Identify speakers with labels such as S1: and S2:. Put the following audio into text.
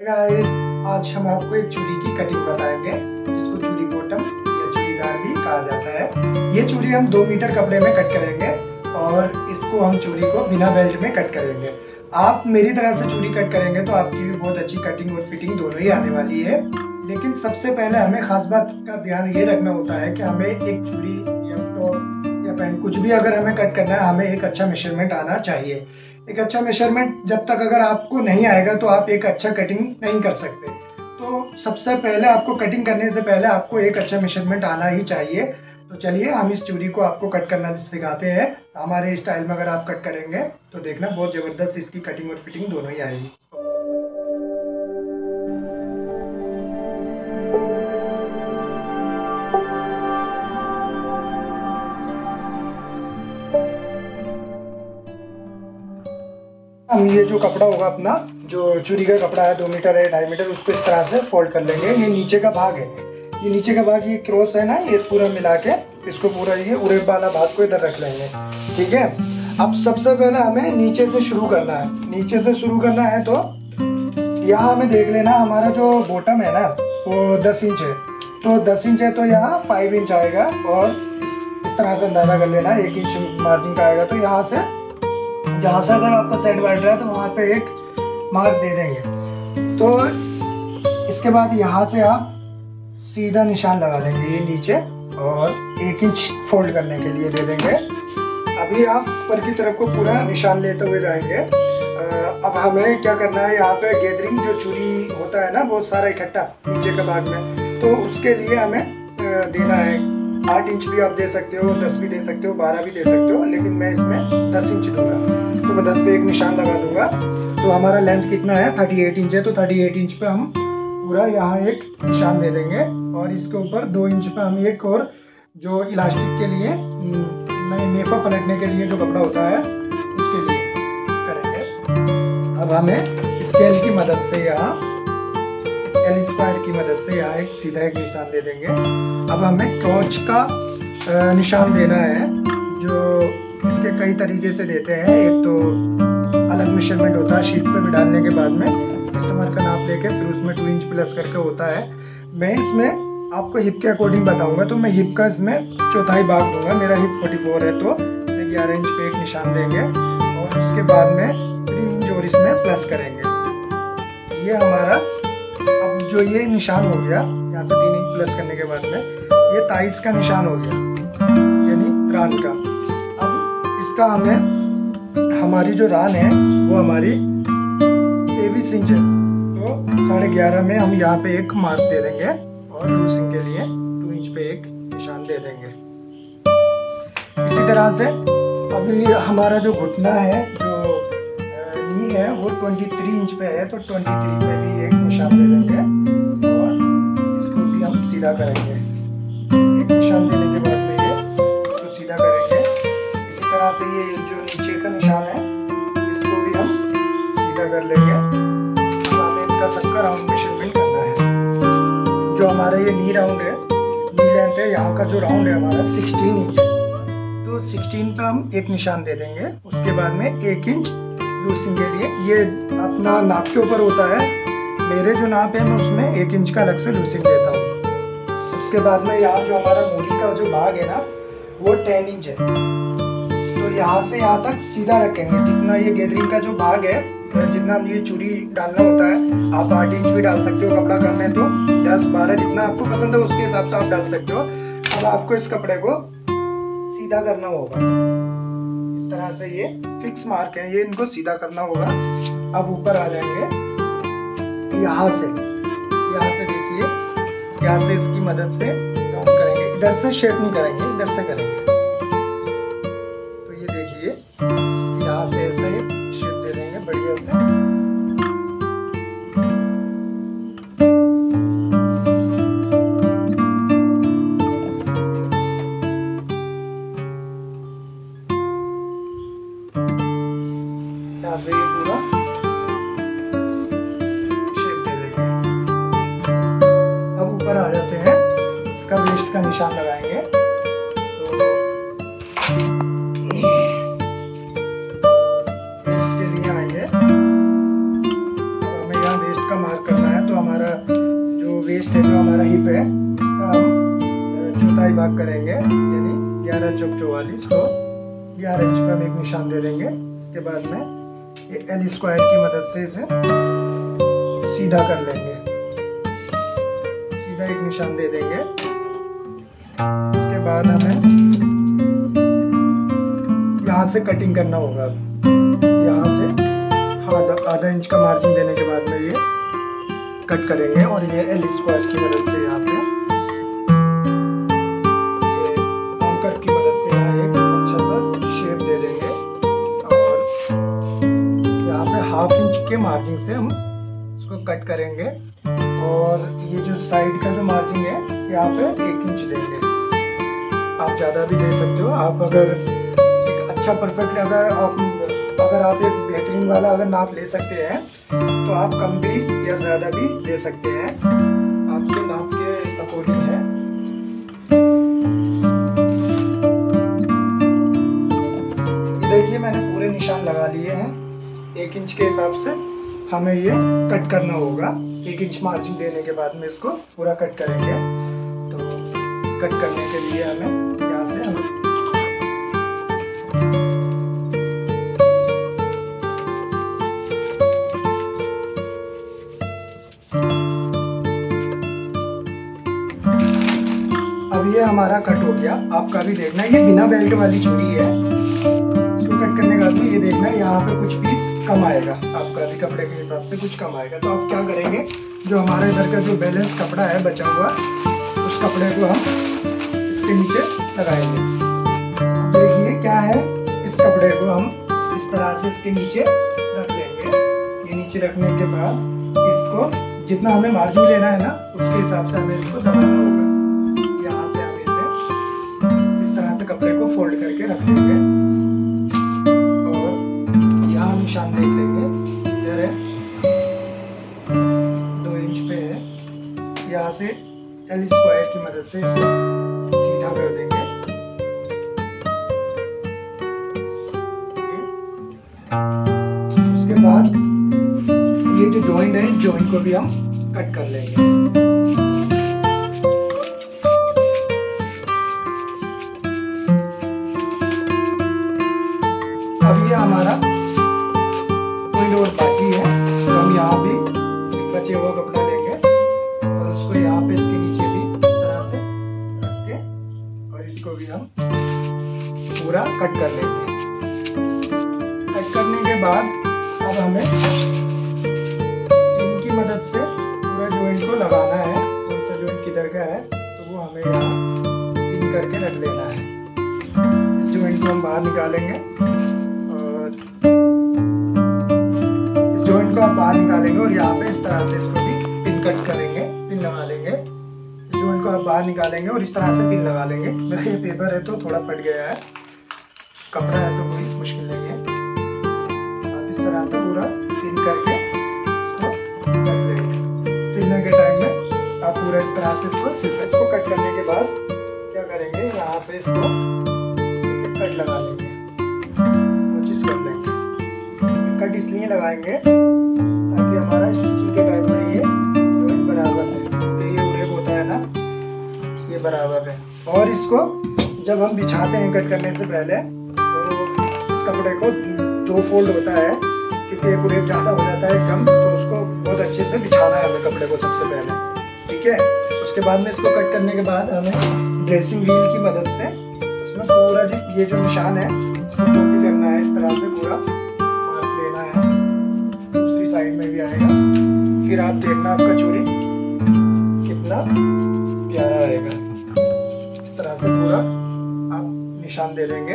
S1: Guys आज हम आपको एक चूड़ी की कटिंग बताएँगे, जिसको चूड़ी बॉटम या चूड़ीदार भी कहा जाता है। ये चूड़ी हम दो मीटर कपड़े में कट करेंगे और इसको हम चूड़ी को बिना बेल्ट में कट करेंगे। आप मेरी तरह से चूड़ी कट करेंगे तो आपकी भी बहुत अच्छी कटिंग और फिटिंग दोनों ही आने वाली है। लेकिन सबसे पहले हमें खास बात का ध्यान ये रखना होता है कि हमें एक चूड़ी या टॉप या पैंट कुछ भी अगर हमें कट करना है, हमें एक अच्छा मेज़रमेंट आना चाहिए। एक अच्छा मेज़रमेंट जब तक अगर आपको नहीं आएगा तो आप एक अच्छा कटिंग नहीं कर सकते। तो सबसे पहले आपको कटिंग करने से पहले आपको एक अच्छा मेज़रमेंट आना ही चाहिए। तो चलिए, हम इस चूड़ी को आपको कट करना सिखाते हैं। हमारे स्टाइल में अगर आप कट करेंगे तो देखना बहुत ज़बरदस्त इसकी कटिंग और फिटिंग दोनों ही आएगी। हम ये जो कपड़ा होगा अपना, जो चूड़ी का कपड़ा है, दो मीटर है, ढाई मीटर, उसको इस तरह से फोल्ड कर लेंगे। ये नीचे का भाग है। ये नीचे का भाग, ये क्रॉस है ना, ये पूरा मिला के इसको पूरा ये उड़े वाला भाग को इधर रख लेंगे। ठीक है? अब सबसे पहले हमें नीचे से शुरू करना है। नीचे से शुरू करना है तो यहाँ हमें देख लेना, हमारा जो बॉटम है ना, वो दस इंच है। तो दस इंच है तो यहाँ फाइव इंच आएगा और इस तरह से अंदाज़ा कर लेना, एक इंच मार्जिन का आएगा तो यहाँ से जहाँ से अगर आपका सेट बैठ रहा है तो वहाँ पे एक मार्क दे देंगे तो इसके बाद यहाँ से आप सीधा निशान लगा देंगे ये नीचे और एक इंच फोल्ड करने के लिए दे देंगे। अभी आप ऊपर की तरफ़ को पूरा निशान लेते हुए जाएँगे। अब हमें क्या करना है, यहाँ पे गैदरिंग जो चूरी होता है ना, बहुत सारा इकट्ठा नीचे के भाग में तो उसके लिए हमें देना है। आठ इंच भी आप दे सकते हो, दस भी दे सकते हो, बारह भी दे सकते हो, लेकिन मैं इसमें दस इंच दूँगा। मैं दस पे एक निशान लगा दूँगा। तो हमारा लेंथ कितना है? थर्टी एट इंच है। तो थर्टी एट इंच पे हम पूरा यहाँ एक निशान दे देंगे। और इसके ऊपर दो इंच पे हम एक और जो इलास्टिक के लिए हम्म, नेफा पलटने के लिए जो कपड़ा होता है उसके लिए करेंगे। अब हमें स्केल की मदद से यहाँ स्केल स्क्वायर की मदद से यहाँ एक सीधा एक निशान दे देंगे। अब हमें क्रॉच का निशान देना है जो कई तरीके से देते हैं। एक तो अलग मेज़रमेंट होता है शीट पे भी डालने के बाद में कस्टमर का नाप लेके फिर उसमें टू इंच प्लस करके होता है। मैं इसमें आपको हिप के अकॉर्डिंग बताऊँगा तो मैं हिप का इसमें चौथाई भाग दूँगा। मेरा हिप 44 है तो ग्यारह इंच पे एक निशान देंगे और उसके बाद में तीन इंच और इसमें प्लस करेंगे। ये हमारा, अब जो ये निशान हो गया, यहाँ से तीन इंच प्लस करने के बाद में, ये ताइस का निशान हो गया, यानी रान का। इसका हमें हमारी जो रान है, वो हमारी तेईस इंच है। तो साढ़े ग्यारह में हम यहाँ पे एक मार्क दे देंगे और लूसिंग के लिए टू इंच पे एक निशान दे देंगे। इसी तरह से अभी हमारा जो घुटना है, जो नी है, वो 23 इंच पे है तो 23 पे भी एक निशान दे देंगे और इसको भी हम सीधा करेंगे। यहाँ का जो राउंड है, हमारा 16 इंच तो 16 पे हम एक निशान दे देंगे। उसके बाद में एक इंच लूसिंग के लिए। ये अपना नाप के ऊपर होता है। मेरे जो नाप है, मैं उसमें एक इंच का अलग से लूसिंग देता हूँ। उसके बाद में यहाँ जो हमारा मूली का जो भाग है ना, वो टेन इंच है। तो यहाँ से यहाँ तक सीधा रखेंगे। जितना ये गैदरिंग का जो भाग है, जितना ये चूड़ी डालना होता है, आप आठ इंच भी डाल सकते हो, कपड़ा कम है तो दस बारह जितना आपको पसंद है, उसके हिसाब से आप डाल सकते हो। अब आपको इस कपड़े को सीधा करना होगा। इस तरह से ये फिक्स मार्क है। ये इनको सीधा करना होगा। अब ऊपर आ जाएँगे। यहाँ से यहाँ से देखिए। यहाँ से इसकी मदद से काम करेंगे। इधर से शेप नहीं करेंगे, इधर से करेंगे। ऊपर आ जाते हैं। इसका वेस्ट का निशान लगाएँगे। तो करेंगे, यानी ग्यारह चौक चौवालीस को। 11 इंच पर एक निशान दे देंगे। इसके बाद में ये एल स्क्वायर की मदद से इसे सीधा कर लेंगे। सीधा एक निशान दे देंगे। उसके बाद हमें यहाँ से कटिंग करना होगा यहाँ से आधा आधा इंच का मार्जिन देने के बाद में ये कट करेंगे और ये एल स्क्वायर की मदद से यहाँ पे अच्छा हाफ़ इंच के मार्जिन से हम इसको कट करेंगे। और ये जो साइड का जो मार्जिन है, यहाँ पे एक इंच देंगे। आप ज़्यादा भी दे सकते हो। आप अगर एक अच्छा परफेक्ट अगर आप अगर आप एक बेहतरीन वाला अगर नाप ले सकते हैं तो आप कम भी या ज़्यादा भी दे सकते हैं। आपके नाप के अकॉर्डिंग है। देखिए, मैंने पूरे निशान लगा लिए हैं। एक इंच के हिसाब से। हमें ये कट करना होगा। एक इंच मार्जिन देने के बाद में इसको पूरा कट करेंगे। तो कट करने के लिए हमें यहाँ से हम ये हमारा कट हो गया। आपका भी देखना, ये बिना बेल्ट वाली चूड़ी है। इसको कट करने के बाद ये देखना, यहाँ पे कुछ पीस कम आएगा, आपका भी कपड़े के हिसाब से कुछ कम आएगा। तो आप क्या करेंगे, जो हमारे इधर का जो बैलेंस कपड़ा है, बचा हुआ, उस कपड़े को हम इसके नीचे लगाएँगे। देखिए क्या है, इस कपड़े को हम इस तरह से इसके नीचे रख लेंगे। ये नीचे रखने के बाद इसको जितना हमें मार्जिन लेना है ना, उसके हिसाब से हमें इसको दबाना होगा। यहाँ देख लेंगे इधर दो इंच पे है। यहाँ से एल स्क्वायर की मदद से इसे सीधा कर देंगे। उसके बाद ये जो जॉइंट है जॉइंट को भी हम कट कर लेंगे। और यहाँ पे इसके नीचे भी इस तरह से रख के और इसको भी हम पूरा कट कर लेंगे। कट करने के बाद अब हमें इनकी मदद से पूरा जॉइंट को लगाना है। कौन सा जॉइंट किधर का है तो वो हमें यहाँ पिन करके रख लेना है। इस जॉइंट को हम बाहर निकालेंगे को आप बाहर निकालेंगे और यहाँ पे इस तरह से इसको भी पिन कट करेंगे। पिन लगा लेंगे, जो इनको आप बाहर निकालेंगे और इस तरह से पिन लगा लेंगे। मेरा ये पेपर है तो थोड़ा फट गया है, कपड़ा है तो कोई मुश्किल नहीं है। आप इस तरह से पूरा पिन करके इसको रख लेंगे। सिलने के टाइम में आप पूरा इस तरह से इसको सिल इसको कट करने के बाद क्या करेंगे, यहाँ पे इसको कट लगा लेंगे। कोशिश कर लेंगे। कट इसलिए लगाएँगे ताकि हमारा ये बराबर है। और इसको जब हम बिछाते हैं कट करने से पहले तो कपड़े को दो फोल्ड होता है, क्योंकि एक उरेप ज़्यादा हो जाता है कम तो उसको बहुत अच्छे से बिछाना है हमें कपड़े को सबसे पहले। ठीक है? उसके बाद में इसको कट करने के बाद हमें ड्रेसिंग व्हील की मदद से उसमें पूरा जो ये जो निशान है, उसको कॉपी करना है, इस तरह से पूरा लेना है। दूसरी साइड में भी आएगा। फिर आप देखना आपका चूड़ी कितना प्यारा आएगा। इस पूरा आप निशान दे देंगे।